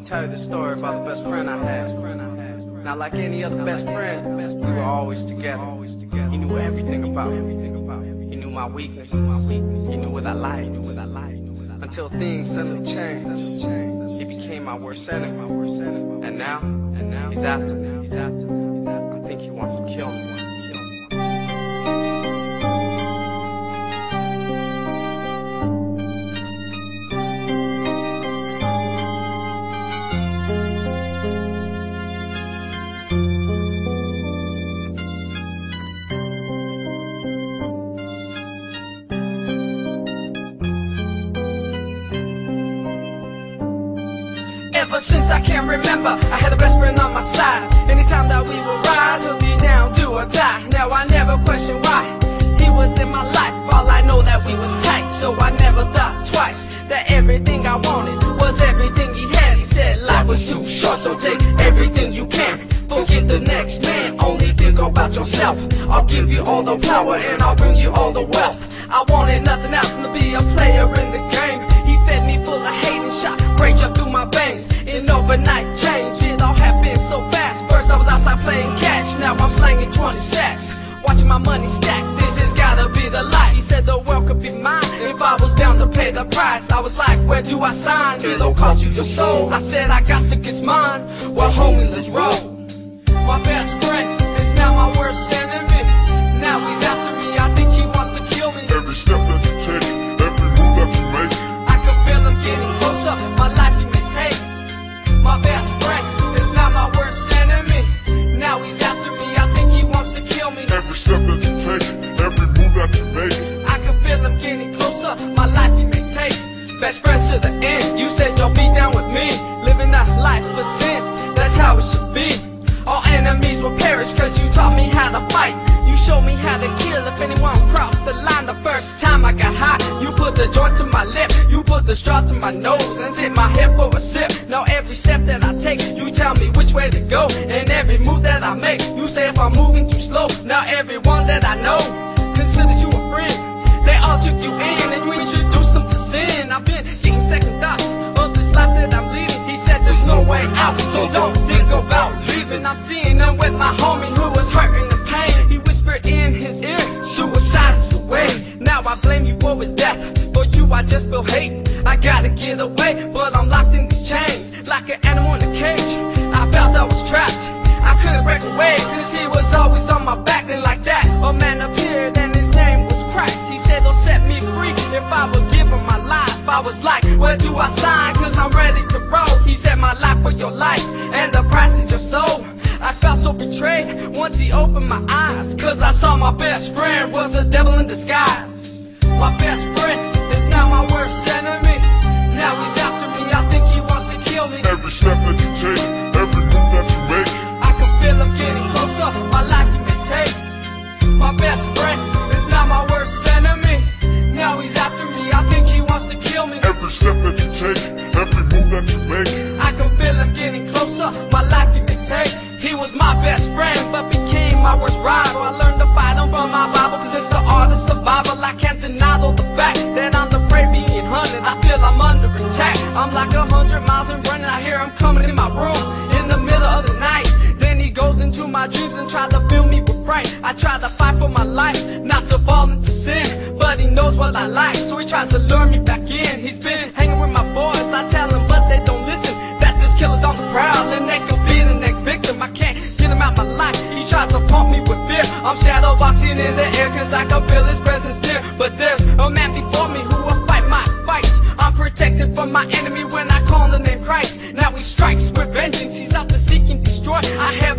gonna tell you the story about the best friend I had. Now, like any other best friend, we were always together. He knew everything about me. He knew my weaknesses. He knew what I liked. Until things suddenly changed. He became my worst enemy. And now, he's after me. I think he wants to kill me. Ever since I can remember, I had a best friend on my side. Anytime that we would ride, he'll be down, do or die. Now I never question why he was in my life. All I know that we was tight, so I never thought twice that everything I wanted was everything he had. He said life was too short, so take everything you can. Forget the next man, only think about yourself. I'll give you all the power and I'll bring you all the wealth. I wanted nothing else than to be a player in the game. He fed me full of hate and shot rage up through my veins. Overnight change, it all happened so fast. First I was outside playing catch, now I'm slanging 20 sacks. Watching my money stack, this has gotta be the life. He said the world could be mine if I was down to pay the price. I was like, where do I sign? It'll cost you your soul. I said I got to get mine. Well, homie, let's roll. My best friend is now my worst enemy. Step that you take, every move that you make, I can feel him getting closer, my life he may take. Best friends to the end, you said you'll be down with me. Living a life for sin, that's how it should be. All enemies will perish cause you taught me how to fight. You showed me how to kill if anyone crossed the line the first time I got high. You put the joint to my lip, you put the straw to my nose and tip my head for a sip. Now every step that I you tell me which way to go. And every move that I make, you say if I'm moving too slow. Now everyone that I know considers you a friend. They all took you in and you introduced them to sin. I've been getting second thoughts of this life that I'm leading. He said there's no way out, so don't think about leaving. I'm seeing them with my homie who was hurting the pain. He whispered in his ear, suicide is the way. Now I blame you for his death. For you, I just feel hate. I gotta get away, but I'm locked in these chains like an animal in a cage. Felt I was trapped. I couldn't break away, cause he was always on my back. And like that, a man appeared and his name was Christ. He said he'll set me free if I would give him my life. I was like, where do I sign? Cause I'm ready to roll. He said my life for your life, and the price is your soul. I felt so betrayed once he opened my eyes. Cause I saw my best friend was a devil in disguise. My best friend is now my worst enemy. Now he's after me, I think he wants to kill me. every step that you take, every you I can feel him getting closer, my life he may take. My best friend is now my worst enemy. Now he's after me, I think he wants to kill me. every step that you take, every move that you make, I can feel him getting closer, my life he may take. He was my best friend, but became my worst rival. I learned to fight him from my Bible, cause it's the art of survival. I can't deny though the fact that I'm the prey being hunted. I feel I'm under attack. I'm like a hundred miles and running. I hear him coming in my room my dreams and tries to fill me with fright. I try to fight for my life, not to fall into sin. But he knows what I like, so he tries to lure me back in. He's been hanging with my boys, I tell him, but they don't listen. That this killer's on the prowl, and they could be the next victim. I can't get him out my life. He tries to pump me with fear. I'm shadow boxing in the air, cause I can feel his presence near. But there's a man before me who will fight my fights. I'm protected from my enemy when I call the name Christ. Now he strikes with vengeance, he's out to seek and destroy. I have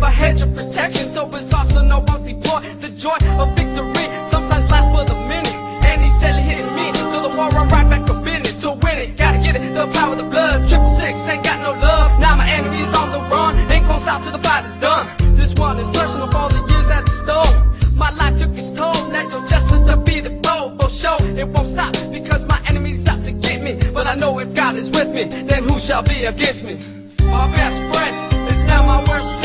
of protection, so it's also no won't deploy. The joy of victory sometimes lasts for the minute. And he's steadily hitting me, so the war I'm right back up in it to win it. Gotta get it, the power of the blood. Triple six ain't got no love. Now my enemy's on the run, ain't gon' stop till the fight is done. This one is personal for the years that he stole. My life took its toll, now you're just a defeated foe. For sure, it won't stop because my enemy's out to get me. But I know if God is with me, then who shall be against me? My best friend is now my worst